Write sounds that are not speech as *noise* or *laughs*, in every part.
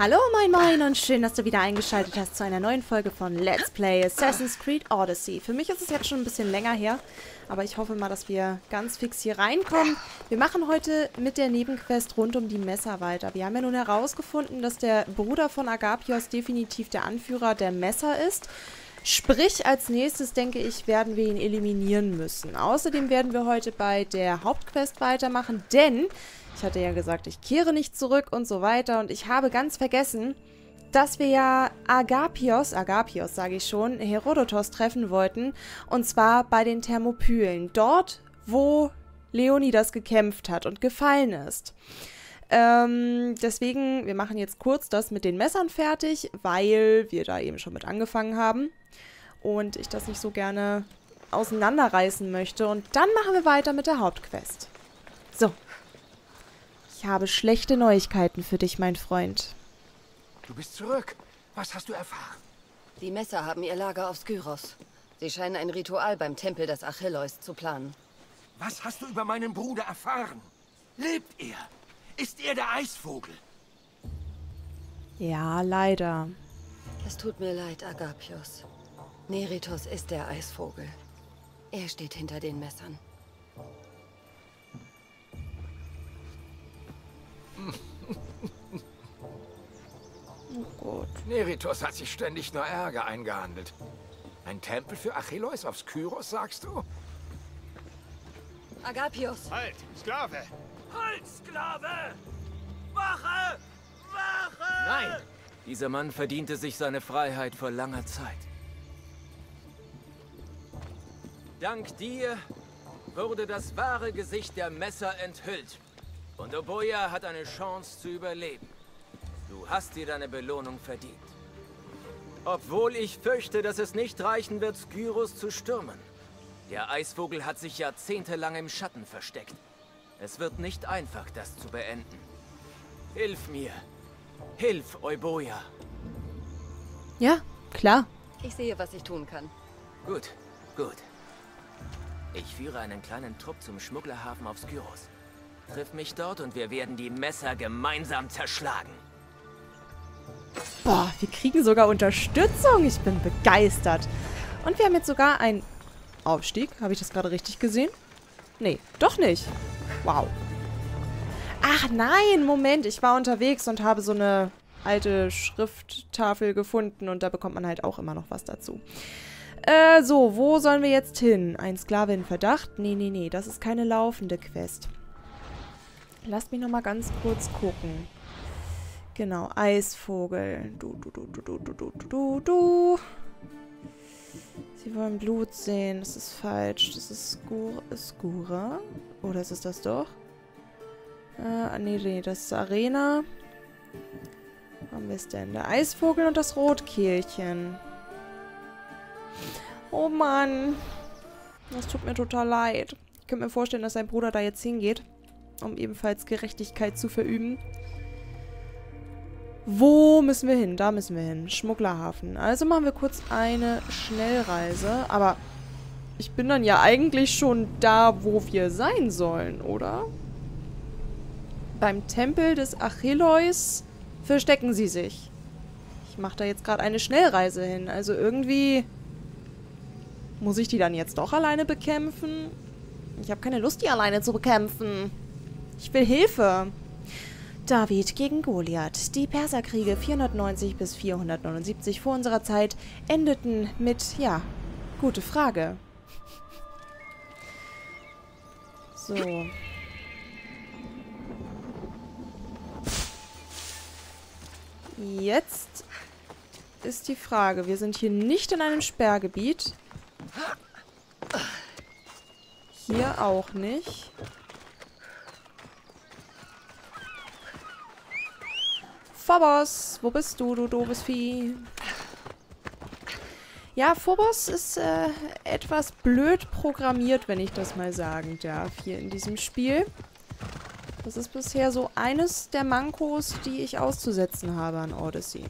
Hallo moin moin und schön, dass du wieder eingeschaltet hast zu einer neuen Folge von Let's Play Assassin's Creed Odyssey. Für mich ist es jetzt schon ein bisschen länger her, aber ich hoffe mal, dass wir ganz fix hier reinkommen. Wir machen heute mit der Nebenquest rund um die Messer weiter. Wir haben ja nun herausgefunden, dass der Bruder von Agapios definitiv der Anführer der Messer ist. Sprich, als nächstes, denke ich, werden wir ihn eliminieren müssen. Außerdem werden wir heute bei der Hauptquest weitermachen, denn ich hatte ja gesagt, ich kehre nicht zurück und so weiter. Und ich habe ganz vergessen, dass wir ja Agapios, Agapios sage ich schon, Herodotos treffen wollten. Und zwar bei den Thermopylen. Dort, wo Leonidas gekämpft hat und gefallen ist. Ähm, deswegen, wir machen jetzt kurz das mit den Messern fertig, weil wir da eben schon mit angefangen haben. Und ich das nicht so gerne auseinanderreißen möchte. Und dann machen wir weiter mit der Hauptquest. So, ich habe schlechte Neuigkeiten für dich, mein Freund. Du bist zurück. Was hast du erfahren? Die Messer haben ihr Lager auf Skyros. Sie scheinen ein Ritual beim Tempel des Achilleus zu planen. Was hast du über meinen Bruder erfahren? Lebt er? Ist er der Eisvogel? Ja, leider. Es tut mir leid, Agapios. Neritos ist der Eisvogel. Er steht hinter den Messern. Oh Gott. Neritos hat sich ständig nur Ärger eingehandelt. Ein Tempel für Achilleus auf Skyros, sagst du? Agapios! Halt, Sklave! Halt, Sklave! Wache! Wache! Nein! Dieser Mann verdiente sich seine Freiheit vor langer Zeit. Dank dir wurde das wahre Gesicht der Messer enthüllt. Und Oboya hat eine Chance zu überleben. Du hast dir deine Belohnung verdient. Obwohl ich fürchte, dass es nicht reichen wird, Skyros zu stürmen. Der Eisvogel hat sich jahrzehntelang im Schatten versteckt. Es wird nicht einfach, das zu beenden. Hilf mir. Hilf, Euboja. Ja, klar. Ich sehe, was ich tun kann. Gut, gut. Ich führe einen kleinen Trupp zum Schmugglerhafen auf Skyros. Triff mich dort und wir werden die Messer gemeinsam zerschlagen. Boah, wir kriegen sogar Unterstützung. Ich bin begeistert. Und wir haben jetzt sogar einen Aufstieg. Habe ich das gerade richtig gesehen? Nee, doch nicht. Wow. Ach nein, Moment. Ich war unterwegs und habe so eine alte Schrifttafel gefunden. Und da bekommt man halt auch immer noch was dazu. Äh, so, wo sollen wir jetzt hin? Ein Sklave in Verdacht? Nee, nee, nee. Das ist keine laufende Quest. Lasst mich nochmal ganz kurz gucken. Genau, Eisvogel. Du, du, du, du, du, du, du, du, du. Sie wollen Blut sehen. Das ist falsch. Das ist Skura. Oder ist es das doch? Äh, nee, nee, das ist Arena. Wo haben wir es denn? Der Eisvogel und das Rotkehlchen. Oh Mann. Das tut mir total leid. Ich könnte mir vorstellen, dass sein Bruder da jetzt hingeht um ebenfalls Gerechtigkeit zu verüben. Wo müssen wir hin? Da müssen wir hin. Schmugglerhafen. Also machen wir kurz eine Schnellreise. Aber ich bin dann ja eigentlich schon da, wo wir sein sollen, oder? Beim Tempel des Achilleus verstecken sie sich. Ich mache da jetzt gerade eine Schnellreise hin. Also irgendwie... Muss ich die dann jetzt doch alleine bekämpfen? Ich habe keine Lust, die alleine zu bekämpfen. Ich will Hilfe. David gegen Goliath. Die Perserkriege 490 bis 479 vor unserer Zeit endeten mit, ja, gute Frage. So. Jetzt ist die Frage. Wir sind hier nicht in einem Sperrgebiet. Hier auch nicht. Phobos, wo bist du, du doofes Vieh? Ja, Phobos ist äh, etwas blöd programmiert, wenn ich das mal sagen darf, hier in diesem Spiel. Das ist bisher so eines der Mankos, die ich auszusetzen habe an Odyssey.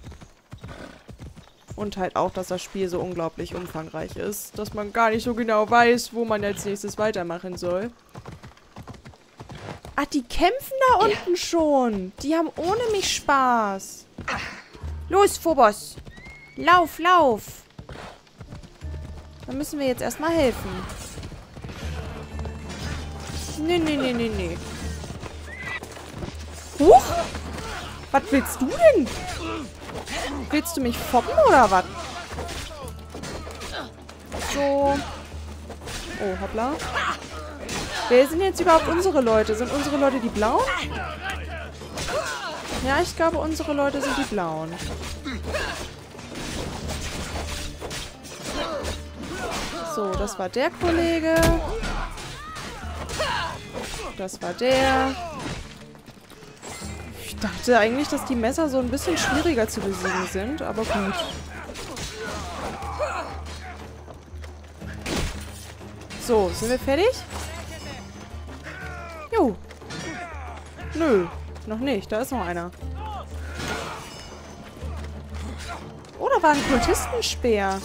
Und halt auch, dass das Spiel so unglaublich umfangreich ist, dass man gar nicht so genau weiß, wo man als nächstes weitermachen soll. Ach, die kämpfen da unten schon. Die haben ohne mich Spaß. Los, Phobos. Lauf, lauf. Da müssen wir jetzt erstmal helfen. Nee, nee, nee, nee, nee. Huch! Was willst du denn? Willst du mich foppen oder was? So. Oh, hoppla. Wer sind jetzt überhaupt unsere Leute? Sind unsere Leute die Blauen? Ja, ich glaube, unsere Leute sind die Blauen. So, das war der Kollege. Das war der. Ich dachte eigentlich, dass die Messer so ein bisschen schwieriger zu besiegen sind, aber gut. So, sind wir fertig? Nö, noch nicht. Da ist noch einer. Oh, da war ein Kultistenspeer.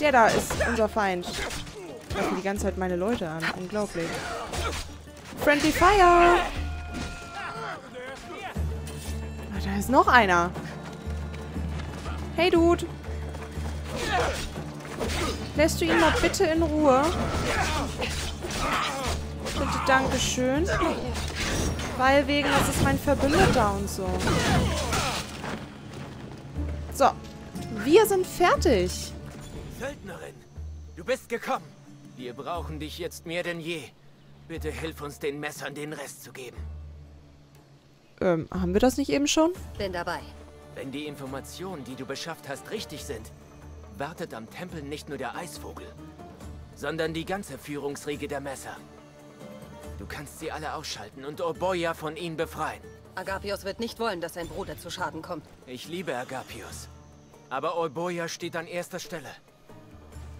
Der da ist unser Feind. Greife die ganze Zeit meine Leute an. Unglaublich. Friendly Fire! Ah, da ist noch einer. Hey, Dude. Lässt du ihn mal bitte in Ruhe? Dankeschön. Weil wegen, das ist mein Verbündeter und so. So. Wir sind fertig. Söldnerin, du bist gekommen. Wir brauchen dich jetzt mehr denn je. Bitte hilf uns, den Messern den Rest zu geben. Ähm, haben wir das nicht eben schon? Bin dabei. Wenn die Informationen, die du beschafft hast, richtig sind, wartet am Tempel nicht nur der Eisvogel, sondern die ganze Führungsriege der Messer. Du kannst sie alle ausschalten und Oboya von ihnen befreien. Agapios wird nicht wollen, dass sein Bruder zu Schaden kommt. Ich liebe Agapios. Aber Oboya steht an erster Stelle.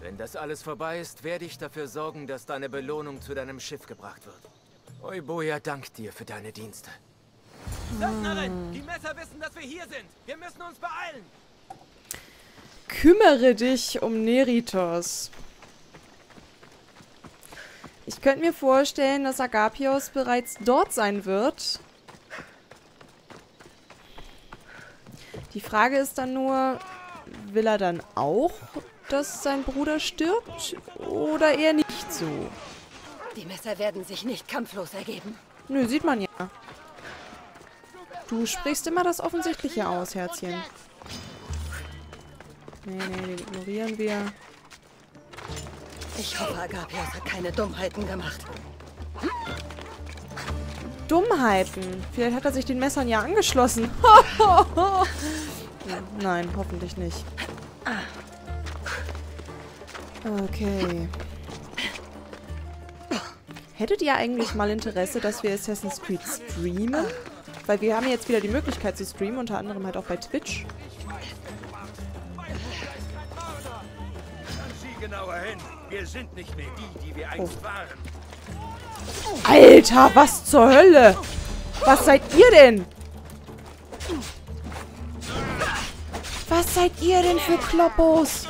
Wenn das alles vorbei ist, werde ich dafür sorgen, dass deine Belohnung zu deinem Schiff gebracht wird. Oiboya dankt dir für deine Dienste. Söldnerin, die Messer wissen, dass wir hier sind. Wir müssen uns beeilen. Kümmere dich um Neritos. Ich könnte mir vorstellen, dass Agapios bereits dort sein wird. Die Frage ist dann nur, will er dann auch dass sein Bruder stirbt? Oder eher nicht so? Die Messer werden sich nicht kampflos ergeben. Nö, sieht man ja. Du sprichst immer das Offensichtliche aus, Herzchen. Nee, nee, den ignorieren wir. Ich hoffe, Agapios hat keine Dummheiten gemacht. Dummheiten? Vielleicht hat er sich den Messern ja angeschlossen. *laughs* Nein, hoffentlich nicht. Okay. Hättet ihr eigentlich mal Interesse, dass wir Assassin's Creed streamen? Weil wir haben jetzt wieder die Möglichkeit zu streamen, unter anderem halt auch bei Twitch. Wir sind nicht mehr die, die wir einst oh. waren. Alter, was zur Hölle? Was seid ihr denn? Was seid ihr denn für Kloppos?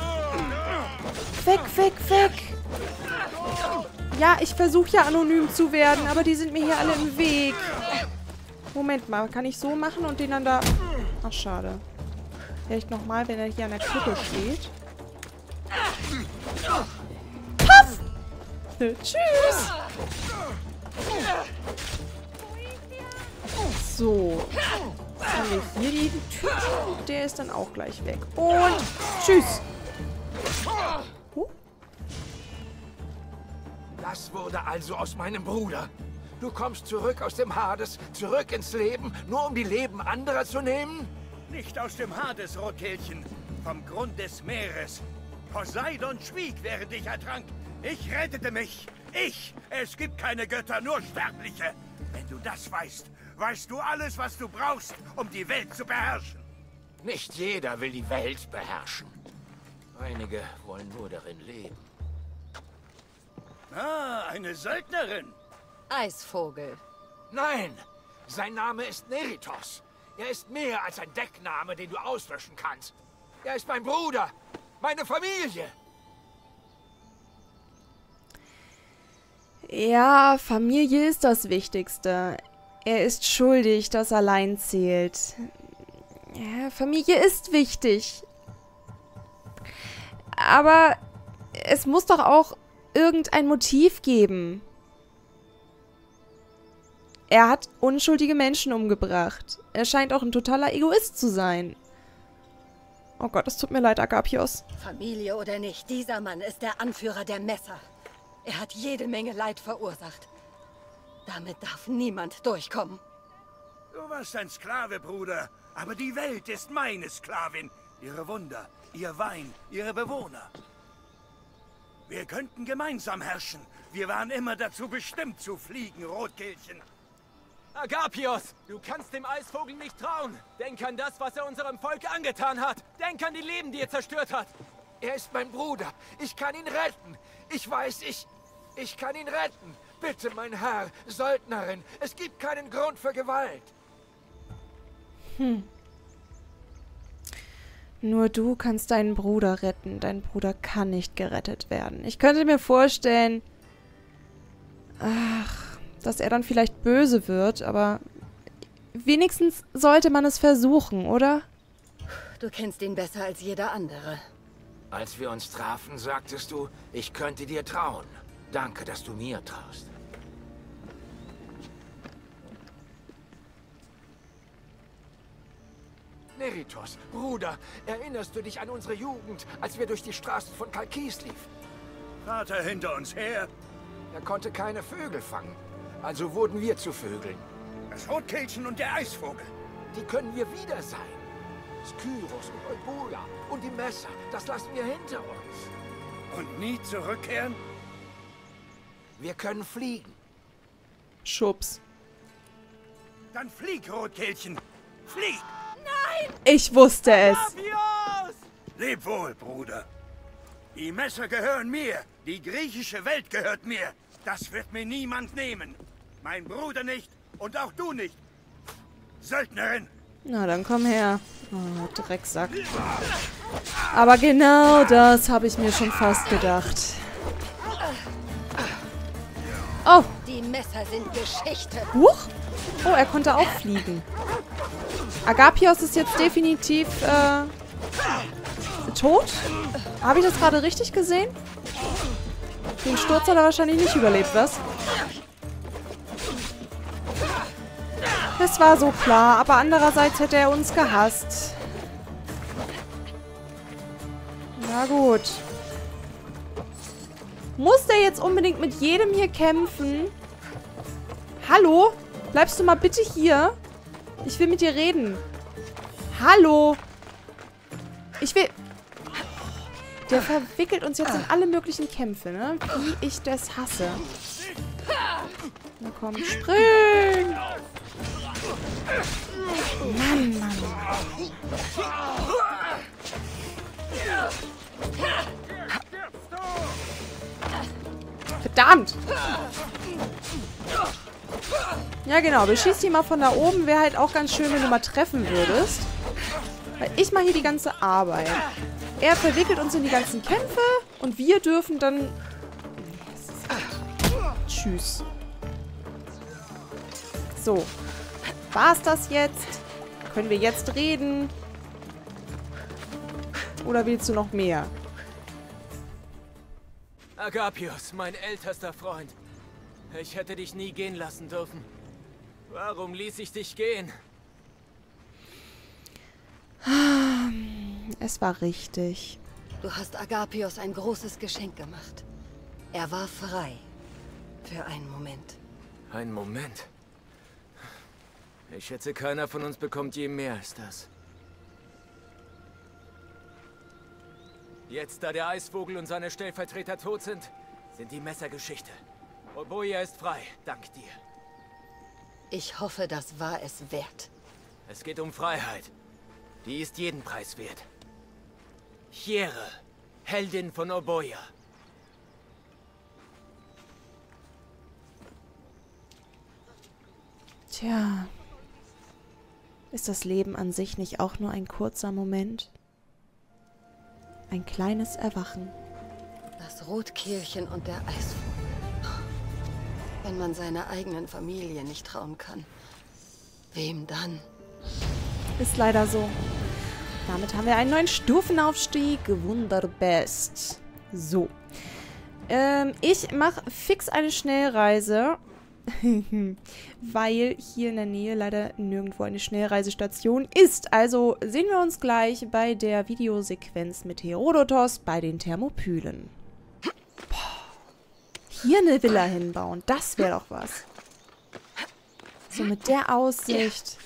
Weg, weg, weg. Ja, ich versuche ja anonym zu werden, aber die sind mir hier alle im Weg. Moment mal, kann ich so machen und den dann da... Ach, schade. Vielleicht nochmal, wenn er hier an der Klippe steht. Paff! Tschüss! So. Jetzt haben wir hier die Typen. Der ist dann auch gleich weg. Und tschüss! Das wurde also aus meinem Bruder. Du kommst zurück aus dem Hades, zurück ins Leben, nur um die Leben anderer zu nehmen? Nicht aus dem Hades, Rotkehlchen. Vom Grund des Meeres. Poseidon schwieg, während ich ertrank. Ich rettete mich. Ich. Es gibt keine Götter, nur Sterbliche. Wenn du das weißt, weißt du alles, was du brauchst, um die Welt zu beherrschen. Nicht jeder will die Welt beherrschen. Einige wollen nur darin leben. Ah, eine Söldnerin. Eisvogel. Nein, sein Name ist Neritos. Er ist mehr als ein Deckname, den du auslöschen kannst. Er ist mein Bruder, meine Familie. Ja, Familie ist das Wichtigste. Er ist schuldig, das allein zählt. Ja, Familie ist wichtig. Aber es muss doch auch irgendein Motiv geben. Er hat unschuldige Menschen umgebracht. Er scheint auch ein totaler Egoist zu sein. Oh Gott, es tut mir leid, Agapios. Familie oder nicht, dieser Mann ist der Anführer der Messer. Er hat jede Menge Leid verursacht. Damit darf niemand durchkommen. Du warst ein Sklave, Bruder. Aber die Welt ist meine Sklavin. Ihre Wunder, ihr Wein, ihre Bewohner. Wir könnten gemeinsam herrschen. Wir waren immer dazu bestimmt zu fliegen, Rotkehlchen. Agapios, du kannst dem Eisvogel nicht trauen. Denk an das, was er unserem Volk angetan hat. Denk an die Leben, die er zerstört hat. Er ist mein Bruder. Ich kann ihn retten. Ich weiß, ich... Ich kann ihn retten. Bitte, mein Herr, Söldnerin, es gibt keinen Grund für Gewalt. Hm. Nur du kannst deinen Bruder retten. Dein Bruder kann nicht gerettet werden. Ich könnte mir vorstellen... Ach, dass er dann vielleicht böse wird, aber wenigstens sollte man es versuchen, oder? Du kennst ihn besser als jeder andere. Als wir uns trafen, sagtest du, ich könnte dir trauen. Danke, dass du mir traust. Neritos, Bruder, erinnerst du dich an unsere Jugend, als wir durch die Straßen von Kalkis liefen? Vater hinter uns her. Er konnte keine Vögel fangen. Also wurden wir zu Vögeln. Das Rotkehlchen und der Eisvogel. Die können wir wieder sein. Skyros und Eubola und die Messer, das lassen wir hinter uns. Und nie zurückkehren? Wir können fliegen. Schubs. Dann flieg, Rotkehlchen. Flieg! Ich wusste es. Agapios! Leb wohl, Bruder. Die Messer gehören mir. Die griechische Welt gehört mir. Das wird mir niemand nehmen. Mein Bruder nicht und auch du nicht. Söldnerin, Na, dann komm her. Oh, Drecksack. Aber genau das habe ich mir schon fast gedacht. Oh, Die Messer sind Geschichte. huch. Oh, er konnte auch fliegen. Agapios ist jetzt definitiv äh, tot. Habe ich das gerade richtig gesehen? Den Sturz hat er wahrscheinlich nicht überlebt, was? Das war so klar, aber andererseits hätte er uns gehasst. Na gut. Muss der jetzt unbedingt mit jedem hier kämpfen? Hallo? Bleibst du mal bitte hier? Ich will mit dir reden. Hallo? Ich will... Der verwickelt uns jetzt in alle möglichen Kämpfe, ne? Wie ich das hasse. Na komm, spring! Mann, Mann. Verdammt! Ja, genau. Beschieß die mal von da oben. Wäre halt auch ganz schön, wenn du mal treffen würdest. Weil ich mache hier die ganze Arbeit. Er verwickelt uns in die ganzen Kämpfe und wir dürfen dann... Tschüss. So. War's das jetzt? Können wir jetzt reden? Oder willst du noch mehr? Agapios, mein ältester Freund. Ich hätte dich nie gehen lassen dürfen. Warum ließ ich dich gehen? Es war richtig. Du hast Agapios ein großes Geschenk gemacht. Er war frei. Für einen Moment. Ein Moment. Ich schätze, keiner von uns bekommt je mehr als das. Jetzt, da der Eisvogel und seine Stellvertreter tot sind, sind die Messer Geschichte. Oboya ist frei, dank dir. Ich hoffe, das war es wert. Es geht um Freiheit. Die ist jeden Preis wert. Chiere, Heldin von Oboya. Tja. Ist das Leben an sich nicht auch nur ein kurzer Moment? Ein kleines Erwachen. Das Rotkehlchen und der Eisvogel. Wenn man seiner eigenen Familie nicht trauen kann, Wem dann? Ist leider so. Damit haben wir einen neuen Stufenaufstieg. Wunderbest. So. Ähm, ich mache fix eine Schnellreise. *laughs* weil hier in der Nähe leider nirgendwo eine Schnellreisestation ist. Also sehen wir uns gleich bei der Videosequenz mit Herodotos bei den Thermopylen. Boah. Hier eine Villa hinbauen, das wäre doch was. So mit der Aussicht.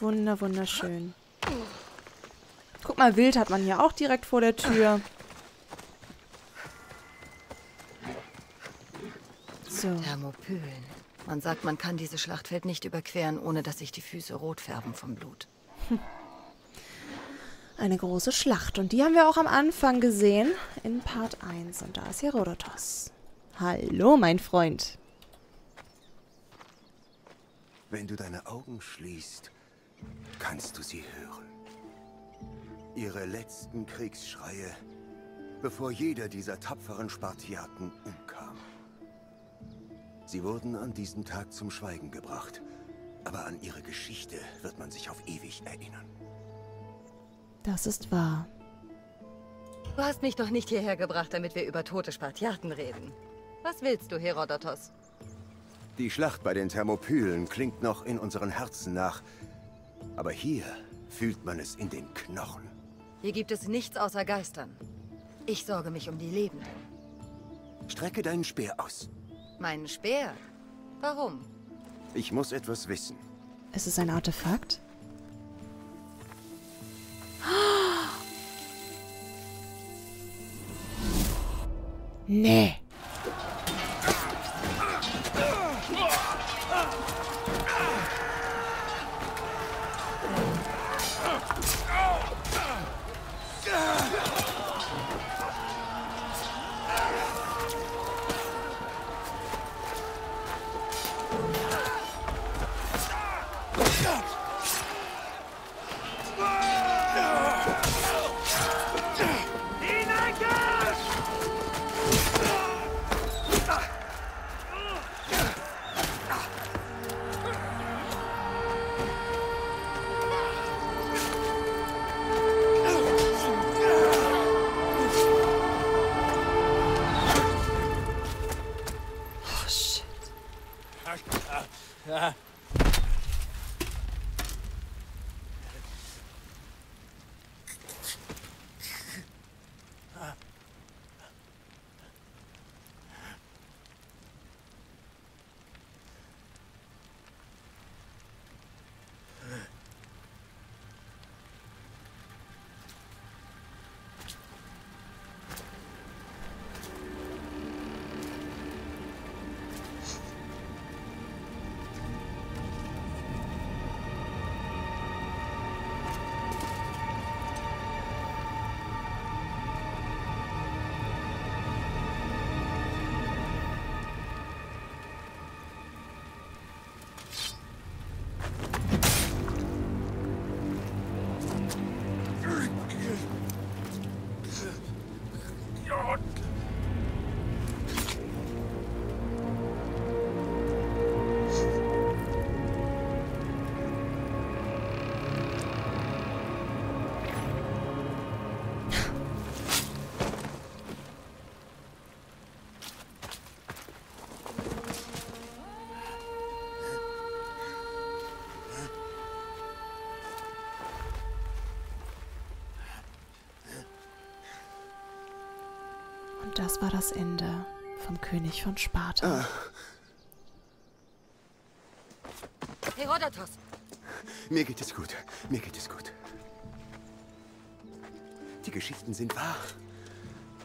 Wunder, wunderschön. Guck mal, Wild hat man hier auch direkt vor der Tür. So. Thermopylen. Man sagt, man kann dieses Schlachtfeld nicht überqueren, ohne dass sich die Füße rot färben vom Blut. Eine große Schlacht. Und die haben wir auch am Anfang gesehen in Part 1. Und da ist Herodotos. Hallo, mein Freund. Wenn du deine Augen schließt, kannst du sie hören. Ihre letzten Kriegsschreie, bevor jeder dieser tapferen Spartiaten umkam. Sie wurden an diesem Tag zum Schweigen gebracht. Aber an ihre Geschichte wird man sich auf ewig erinnern. Das ist wahr. Du hast mich doch nicht hierher gebracht, damit wir über tote Spartiaten reden. Was willst du, Herodotos? Die Schlacht bei den Thermopylen klingt noch in unseren Herzen nach. Aber hier fühlt man es in den Knochen. Hier gibt es nichts außer Geistern. Ich sorge mich um die Lebenden. Strecke deinen Speer aus. Meinen Speer? Warum? Ich muss etwas wissen. Ist es ein Artefakt? Nee. Das war das Ende vom König von Sparta. Ah. Herodotos! Mir geht es gut. Mir geht es gut. Die Geschichten sind wahr.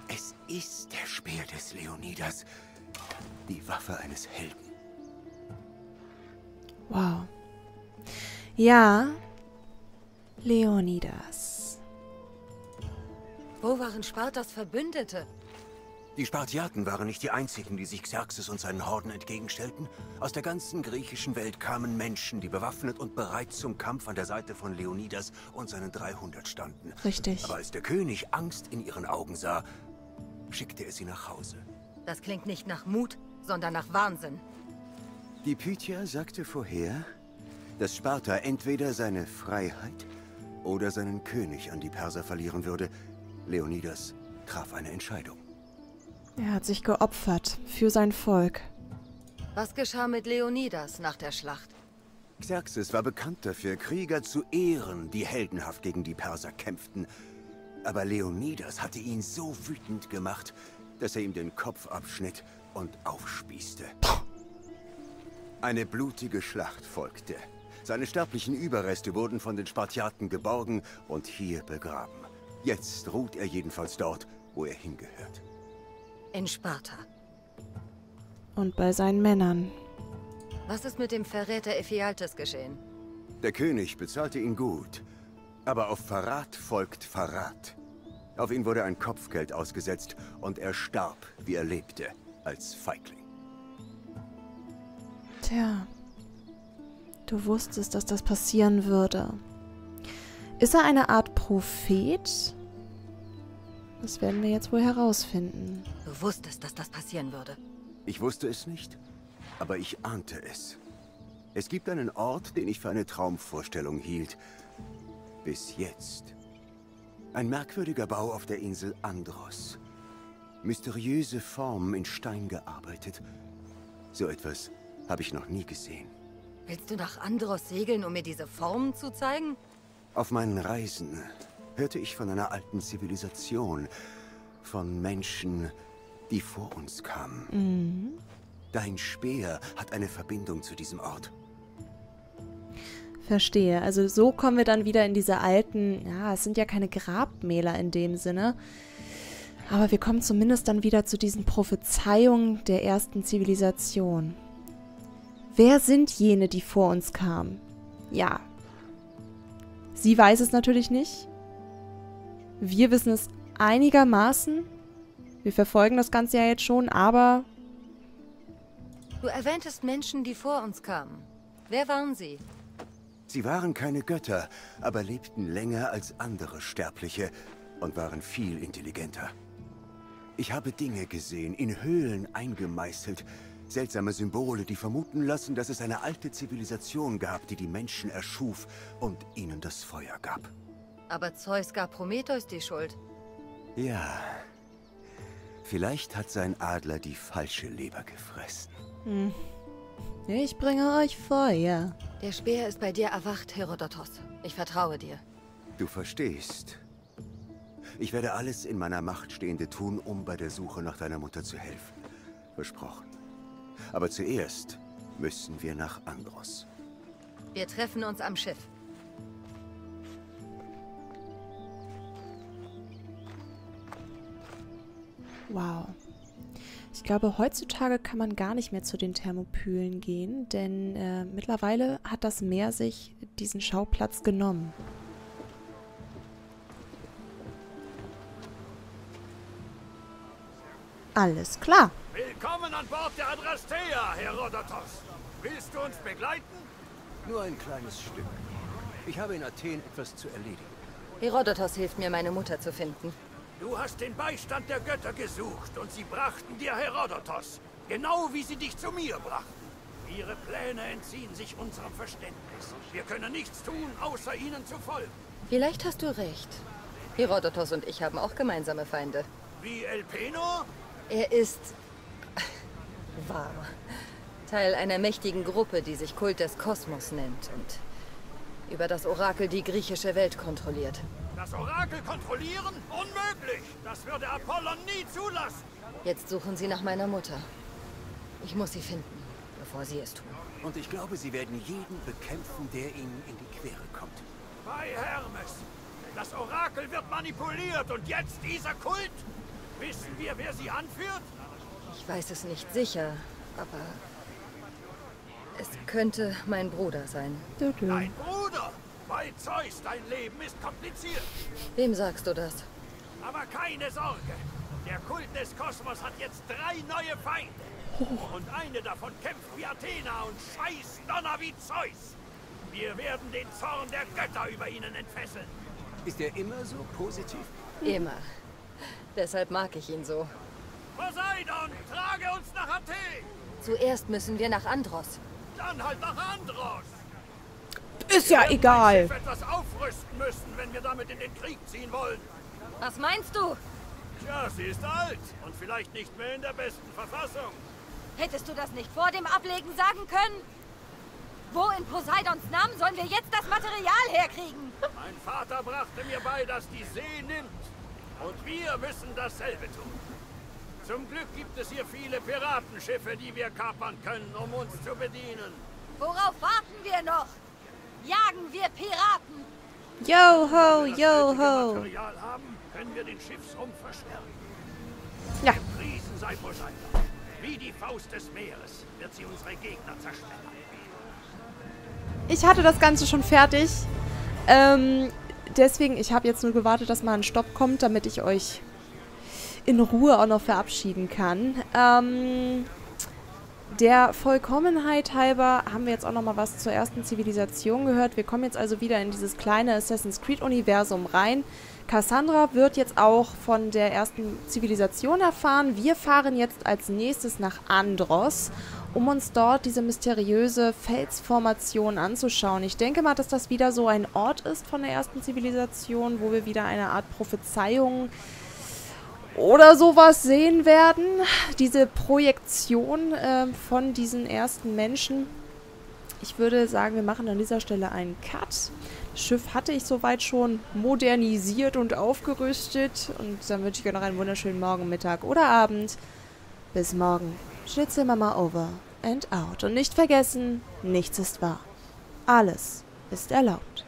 Es ist der Speer des Leonidas. Die Waffe eines Helden. Wow. Ja, Leonidas. Wo waren Spartas Verbündete? Die Spartiaten waren nicht die einzigen, die sich Xerxes und seinen Horden entgegenstellten. Aus der ganzen griechischen Welt kamen Menschen, die bewaffnet und bereit zum Kampf an der Seite von Leonidas und seinen 300 standen. Richtig. Aber als der König Angst in ihren Augen sah, schickte er sie nach Hause. Das klingt nicht nach Mut, sondern nach Wahnsinn. Die Pythia sagte vorher, dass Sparta entweder seine Freiheit oder seinen König an die Perser verlieren würde. Leonidas traf eine Entscheidung. Er hat sich geopfert für sein Volk. Was geschah mit Leonidas nach der Schlacht? Xerxes war bekannt dafür, Krieger zu ehren, die heldenhaft gegen die Perser kämpften. Aber Leonidas hatte ihn so wütend gemacht, dass er ihm den Kopf abschnitt und aufspießte. Eine blutige Schlacht folgte. Seine sterblichen Überreste wurden von den Spartiaten geborgen und hier begraben. Jetzt ruht er jedenfalls dort, wo er hingehört. In Sparta. Und bei seinen Männern. Was ist mit dem Verräter Ephialtes geschehen? Der König bezahlte ihn gut, aber auf Verrat folgt Verrat. Auf ihn wurde ein Kopfgeld ausgesetzt und er starb, wie er lebte, als Feigling. Tja, du wusstest, dass das passieren würde. Ist er eine Art Prophet? Das werden wir jetzt wohl herausfinden. Du wusstest, dass das passieren würde. Ich wusste es nicht, aber ich ahnte es. Es gibt einen Ort, den ich für eine Traumvorstellung hielt. Bis jetzt. Ein merkwürdiger Bau auf der Insel Andros. Mysteriöse Formen in Stein gearbeitet. So etwas habe ich noch nie gesehen. Willst du nach Andros segeln, um mir diese Formen zu zeigen? Auf meinen Reisen hörte ich von einer alten Zivilisation. Von Menschen, die vor uns kamen. Mhm. Dein Speer hat eine Verbindung zu diesem Ort. Verstehe. Also so kommen wir dann wieder in diese alten, ja, es sind ja keine Grabmäler in dem Sinne. Aber wir kommen zumindest dann wieder zu diesen Prophezeiungen der ersten Zivilisation. Wer sind jene, die vor uns kamen? Ja. Sie weiß es natürlich nicht. Wir wissen es einigermaßen. Wir verfolgen das Ganze ja jetzt schon, aber Du erwähntest Menschen, die vor uns kamen. Wer waren sie? Sie waren keine Götter, aber lebten länger als andere Sterbliche und waren viel intelligenter. Ich habe Dinge gesehen, in Höhlen eingemeißelt, seltsame Symbole, die vermuten lassen, dass es eine alte Zivilisation gab, die die Menschen erschuf und ihnen das Feuer gab. Aber Zeus gab Prometheus die Schuld. Ja, vielleicht hat sein Adler die falsche Leber gefressen. hm. ich bringe euch Feuer. Der Speer ist bei dir erwacht, Herodotos. Ich vertraue dir. Du verstehst. Ich werde alles in meiner Macht Stehende tun, um bei der Suche nach deiner Mutter zu helfen. Versprochen. Aber zuerst müssen wir nach Andros. Wir treffen uns am Schiff. Wow. Ich glaube, heutzutage kann man gar nicht mehr zu den Thermopylen gehen, denn äh, mittlerweile hat das Meer sich diesen Schauplatz genommen. Alles klar. Willkommen an Bord der Adrastea, Herodotos. Willst du uns begleiten? Nur ein kleines Stück. Ich habe in Athen etwas zu erledigen. Herodotos hilft mir, meine Mutter zu finden. Du hast den Beistand der Götter gesucht und sie brachten dir Herodotos. Genau wie sie dich zu mir brachten. Ihre Pläne entziehen sich unserem Verständnis. Wir können nichts tun, außer ihnen zu folgen. Vielleicht hast du recht. Herodotos und ich haben auch gemeinsame Feinde. Wie Elpenor? Er ist... *laughs* wahr. Teil einer mächtigen Gruppe, die sich Kult des Kosmos nennt und über das Orakel die griechische Welt kontrolliert. Das Orakel kontrollieren? Unmöglich! Das würde Apollon nie zulassen! Jetzt suchen sie nach meiner Mutter. Ich muss sie finden, bevor sie es tun. Und ich glaube, sie werden jeden bekämpfen, der ihnen in die Quere kommt. Bei Hermes! Das Orakel wird manipuliert und jetzt dieser Kult? Wissen wir, wer sie anführt? Ich weiß es nicht sicher, aber... Es könnte mein Bruder sein. Dein Bruder! Bei Zeus, dein Leben ist kompliziert. Wem sagst du das? Aber keine Sorge. Der Kult des Kosmos hat jetzt drei neue Feinde. Und eine davon kämpft wie Athena und scheißt Donner wie Zeus. Wir werden den Zorn der Götter über ihnen entfesseln. Ist er immer so positiv? Immer. Deshalb mag ich ihn so. Poseidon, trage uns nach Athen! Zuerst müssen wir nach Andros. dann halt nach Andros. Ist ja egal. Etwas aufrüsten müssen, wenn wir damit in den Krieg ziehen wollen. Was meinst du? Tja, sie ist alt und vielleicht nicht mehr in der besten Verfassung. Hättest du das nicht vor dem Ablegen sagen können? Wo in Poseidons Namen sollen wir jetzt das Material herkriegen? Mein Vater brachte mir bei, dass die See nimmt. Und wir müssen dasselbe tun. Zum Glück gibt es hier viele Piratenschiffe, die wir kapern können, um uns zu bedienen. Worauf warten wir noch? Jagen wir Piraten! Yo ho, yo ho. Material haben, können wir den Schiffsrumpf verstärken. Ja, Riesen sei Poseidon. Wie die Faust des Meeres wird sie unsere Gegner zerstören. ich hatte das Ganze schon fertig. Ähm, deswegen, ich habe jetzt nur gewartet, dass mal ein Stopp kommt, damit ich euch in Ruhe auch noch verabschieden kann. Ähm, der Vollkommenheit halber haben wir jetzt auch noch mal was zur ersten Zivilisation gehört. Wir kommen jetzt also wieder in dieses kleine Assassin's Creed-Universum rein. Cassandra wird jetzt auch von der ersten Zivilisation erfahren. Wir fahren jetzt als nächstes nach Andros, um uns dort diese mysteriöse Felsformation anzuschauen. Ich denke mal, dass das wieder so ein Ort ist von der ersten Zivilisation, wo wir wieder eine Art Prophezeiung oder sowas sehen werden. Diese Projektion ähm, von diesen ersten Menschen. Ich würde sagen, wir machen an dieser Stelle einen Cut. Das Schiff hatte ich soweit schon modernisiert und aufgerüstet. Und dann wünsche ich euch noch einen wunderschönen Morgen, Mittag oder Abend. Bis morgen. Schnitzelmama over and out. Und nicht vergessen, nichts ist wahr. Alles ist erlaubt.